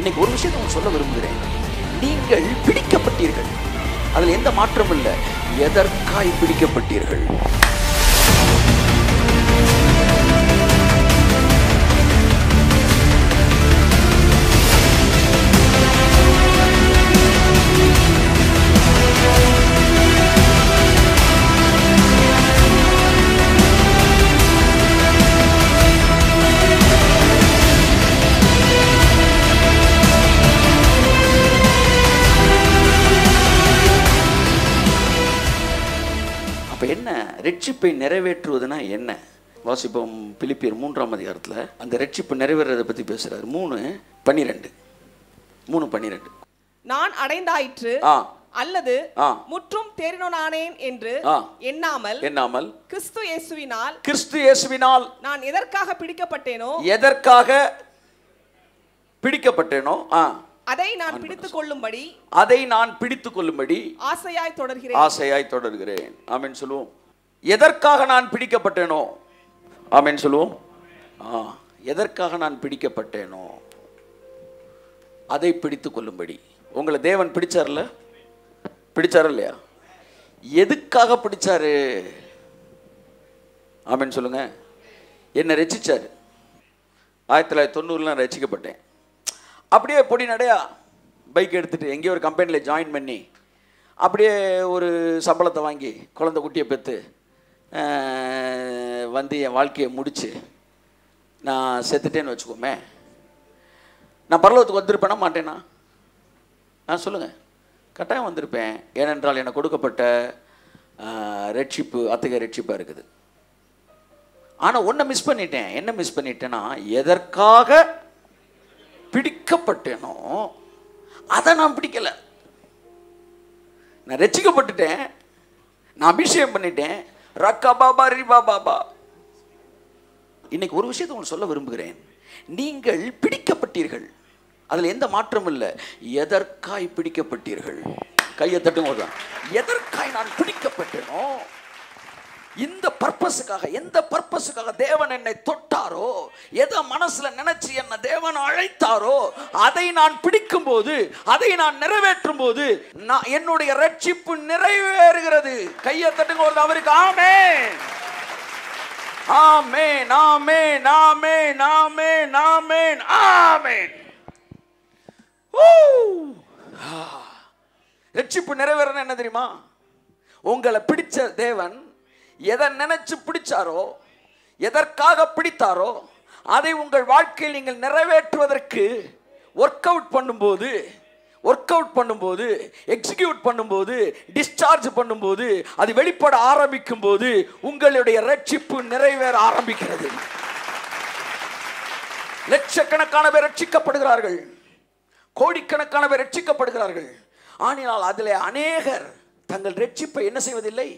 இன்னைக்கு ஒரு விஷயத்தை உங்களுக்கு சொல்ல விரும்புகிறேன். நீங்கள் பிடிக்கப்பட்டீர்கள். அதில் எந்த மாற்றமும் இல்லை. எதற்காய் பிடிக்கப்பட்டீர்கள்? அப்ப என்ன? ரட்சிப்பை நிறைவேற்றுவதுனா என்ன? வாசிப்போம் பிலிப்பியர் மூன்றாம் அதிகாரத்துல. அந்த ரட்சிப்பு நிறைவேறதை பத்தி பேசுறாரு. மூணு பன்னிரெண்டு. மூணு பன்னிரெண்டு. நான் அடைந்தாயிற்று அல்லது. முற்றும் தேறினோனானேன் என்று. எண்ணாமல் எண்ணாமல் கிறிஸ்து இயேசுவினால் கிறிஸ்து இயேசுவினால் நான் எதற்காக பிடிக்கப்பட்டேனோ எதற்காக பிடிக்கப்பட்டேனோ? அதை நான் பிடித்துக் கொள்ளும்படி அதை நான் பிடித்துக் கொள்ளும்படி ஆசையாய் தொடர்கிறேன். ஆசையாய் தொடர்கிறேன். ஆமென் சொல்லுவோம். எதற்காக நான் பிடிக்கப்பட்டேனோ? ஆமென் சொல்லுவோம். ஆ எதற்காக நான் பிடிக்கப்பட்டேனோ? அதை பிடித்துக் கொள்ளும்படி. உங்களை தேவன் பிடிச்சார்ல? பிடிச்சாரா இல்லையா? எதுக்காக பிடிச்சாரு? ஆமென் சொல்லுங்க. என்னை ரசிச்சாரு. ஆயிரத்தி தொள்ளாயிரத்தி தொண்ணூறுல நான் ரசிக்கப்பட்டேன். அப்படியே பொடி நடையா பைக் எடுத்துகிட்டு எங்கேயோ ஒரு கம்பெனியில் ஜாயின் பண்ணி அப்படியே ஒரு சம்பளத்தை வாங்கி குழந்தை குட்டியை பெற்று வந்து என் வாழ்க்கையை முடித்து நான் செத்துட்டேன்னு வச்சுக்கோமே. நான் பரலோகத்துக்கு வந்திருப்பேனா மாட்டேனா? நான் சொல்லுங்கள் கட்டாயம் வந்திருப்பேன். ஏனென்றால் எனக்கு கொடுக்கப்பட்ட ரட்சிப்பு அத்தகைய ரட்சிப்பாக இருக்குது. ஆனால் ஒன்றை மிஸ் பண்ணிட்டேன். என்ன மிஸ் பண்ணிட்டேன்னா எதற்காக ரட்சிக்கப்பட்டேனோ அதை நான் பிடிக்கல. நான் ரட்சிக்கப்பட்டுட்டேன் நான் அபிஷேகம் பண்ணிட்டேன். ரக்கா பாபா ரிபா பாபா. இன்னைக்கு ஒரு விஷயத்தை உங்களுக்கு சொல்ல விரும்புகிறேன். நீங்கள் பிடிக்கப்பட்டீர்கள். அதில் எந்த மாற்றமும் இல்லை. எதற்காய் பிடிக்கப்பட்டீர்கள்? கையை தட்டும் போதுதான் எதற்காய் நான் பிடிக்கப்பட்டேனோ இந்த பர்பஸுக்காக எந்த பர்பஸுக்காக தேவன் என்னை தொட்டாரோ எதை மனசுல நினைச்சு என்ன தேவன் அழைத்தாரோ அதை நான் பிடிக்கும் போது அதை நான் நிறைவேற்றும் போது நான் என்னுடைய ரட்சிப்பு நிறைவேறுகிறது. கையை தட்டுங்க ஒரு அவருக்கு ஆமே ஆமென் நாமே நாமே ஆமென் ஆமேன் ஆமென். ரட்சிப்பு நிறைவேறணும் என்ன தெரியுமா? உங்களை பிடிச்ச தேவன் எதை நினைச்சு பிடிச்சாரோ எதற்காக பிடித்தாரோ அதை உங்கள் வாழ்க்கையில் நீங்கள் நிறைவேற்றுவதற்கு ஒர்க் அவுட் பண்ணும்போது ஒர்க் அவுட் பண்ணும்போது எக்ஸிக்யூட் பண்ணும்போது டிஸ்சார்ஜ் பண்ணும்போது அது வெளிப்பட ஆரம்பிக்கும் போது உங்களுடைய ரட்சிப்பு நிறைவேற ஆரம்பிக்கிறது. லட்சக்கணக்கான பேர் ரட்சிக்கப்படுகிறார்கள். கோடிக்கணக்கான பேர் ரட்சிக்கப்படுகிறார்கள். ஆனால் அதில் அநேகர் தங்கள் ரட்சிப்பை என்ன செய்வதில்லை?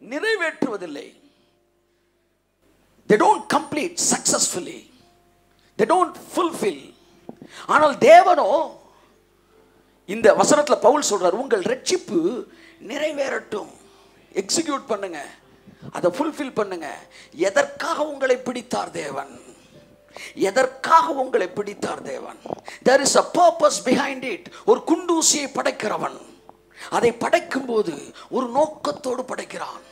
நிறைவேற்றுவதில்லை. They don't complete successfully they don't fulfil ஆனால் தேவனோ இந்த வசனத்தில் பவுல் சொல்றார் உங்கள் ரட்சிப்பு நிறைவேறட்டும். எக்ஸிக்யூட் பண்ணுங்க. அதை ஃபுல்ஃபில் பண்ணுங்க. எதற்காக உங்களை பிடித்தார் தேவன்? எதற்காக உங்களை பிடித்தார் தேவன்? There is a purpose behind it ஒரு குண்டூசியை படைக்கிறவன். அதை படைக்கும் போது ஒரு நோக்கத்தோடு படைக்கிறான்.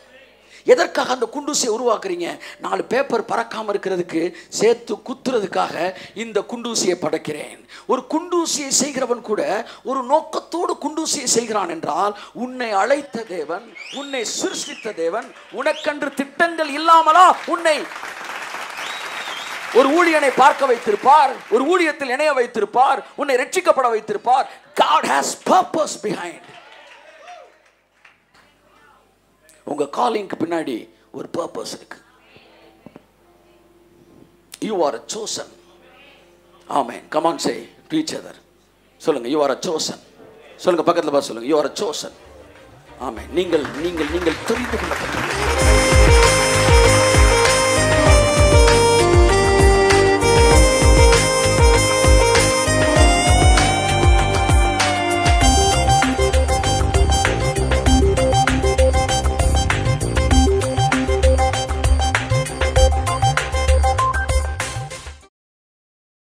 எதற்காக அந்த குண்டூசியை உருவாக்குறீங்க? நாலு பேப்பர் பறக்காம இருக்கிறதுக்கு சேர்த்து குத்துறதுக்காக இந்த குண்டூசியை படைக்கிறேன். ஒரு குண்டூசியை செய்கிறவன் கூட ஒரு நோக்கத்தோடு குண்டூசியை செய்கிறான் என்றால் உன்னை அழைத்த தேவன் உன்னை சிருஷ்டித்த தேவன் உனக்கன்று திட்டங்கள் இல்லாமலா உன்னை ஒரு ஊழியனை பார்க்க வைத்திருப்பார் ஒரு ஊழியத்தில் இணைய வைத்திருப்பார் உன்னை ரட்சிக்கப்பட வைத்திருப்பார். காட் ஹாஸ் பர்பஸ் பிஹைண்ட் உங்கள் காலிங்க்கு பின்னாடி ஒரு பர்பஸ் இருக்கு. யூ ஆர் அ சோசன் ஆமே come on say teach other சொல்லுங்க யூ ஆர் அ சோசன் சொல்லுங்க பக்கத்தில் பார்த்து சொல்லுங்க. யூ ஆர் அ சோசன் ஆமே நீங்கள் நீங்கள் நீங்கள் தெரிந்து கொள்ளப்பட்டவர்கள்.